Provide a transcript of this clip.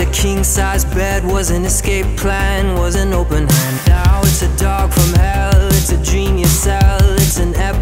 a king size bed, was an escape plan, was an open hand. Now it's a dog from hell, it's a dream you sell, it's an epic.